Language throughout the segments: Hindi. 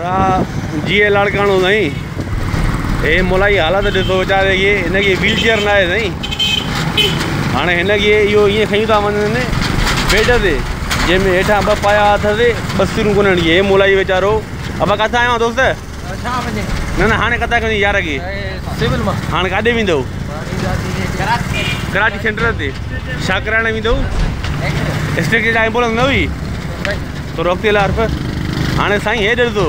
जीअं लाड़काणो साईं हे मुलाई हालत ॾिसो वीचारे इहे हिनखे व्हील चेयर न आहे साईं हाणे हिनखे इहो ईअं खयूं था वञनि बेड ते जंहिंमें हेठां ॿ पाया अथसि ॿ सिरूं कोन इहे मुलाई वीचारो। अबा किथां आयो दोस्त? न न हाणे किथां खणी यार खे हाणे काॾे वेंदव कराची। सेंटर ते छा कराइण वेंदव स्टेट एंबुलेंस न हुई तो रोकते लार्फ हाणे साईं हे ॾिसो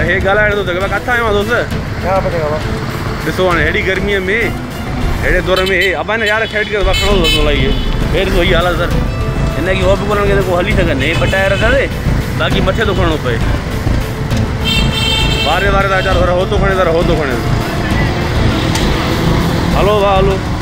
हे ॻाल्हाइण थो सघे किथां आयो आहे दोस्त ॾिसो हाणे हेॾी गर्मीअ में अहिड़े दौर में हे अबा न यार खेॾ करे खणो थो इहे हे ॾिसो हीअ हालत सर हिनखे उहो बि कोन खे को हली सघनि हे पटाए रखंदे बाक़ी मथे थो खणणो पए वारे वारे था वीचारो हो थो खणे त हो थो खणे हलो भाउ हलो